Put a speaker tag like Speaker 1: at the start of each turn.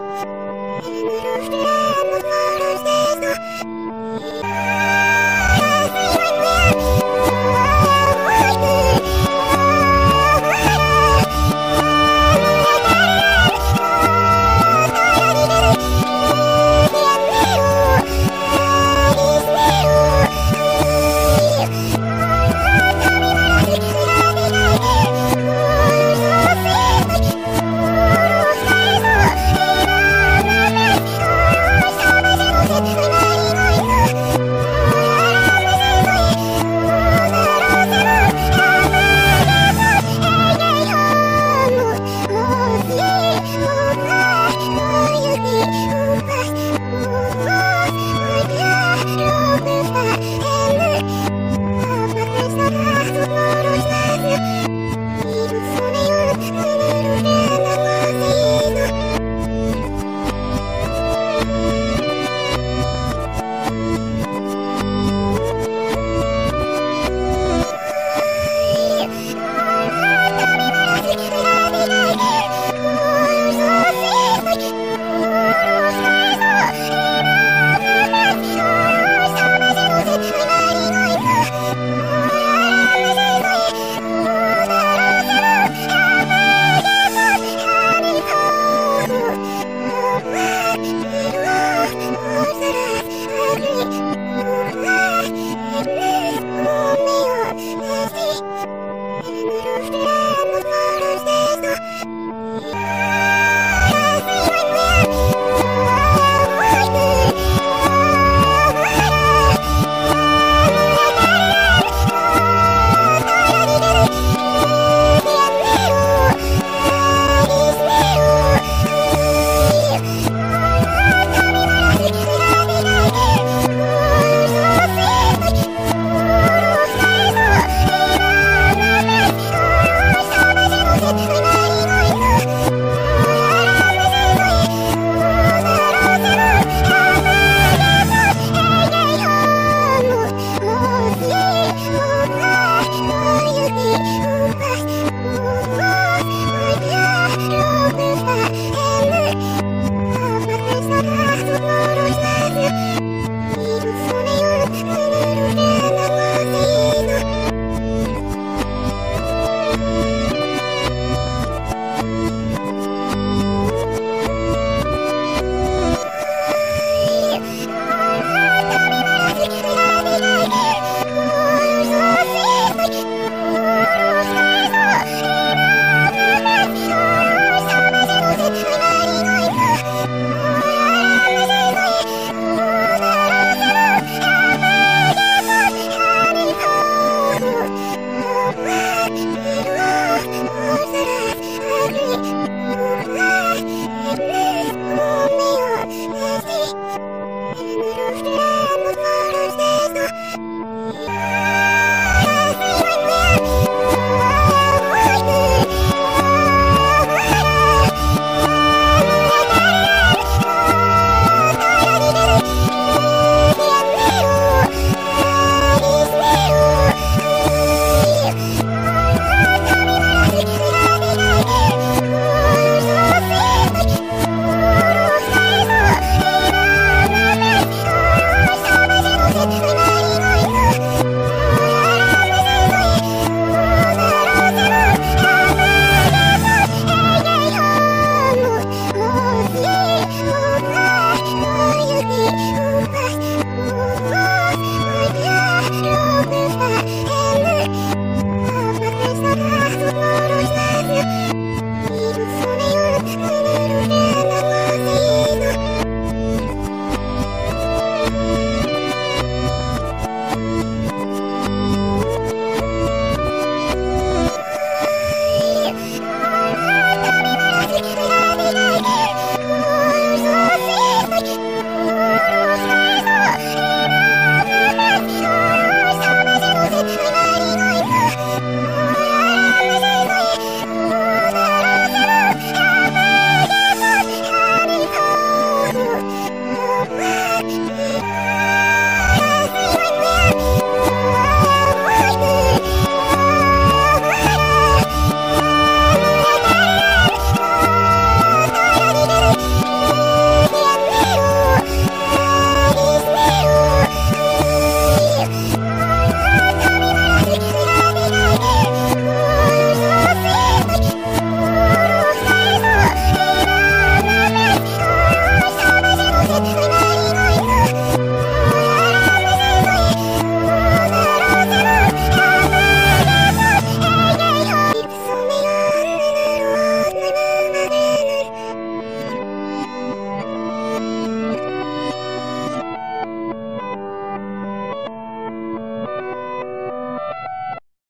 Speaker 1: Peace.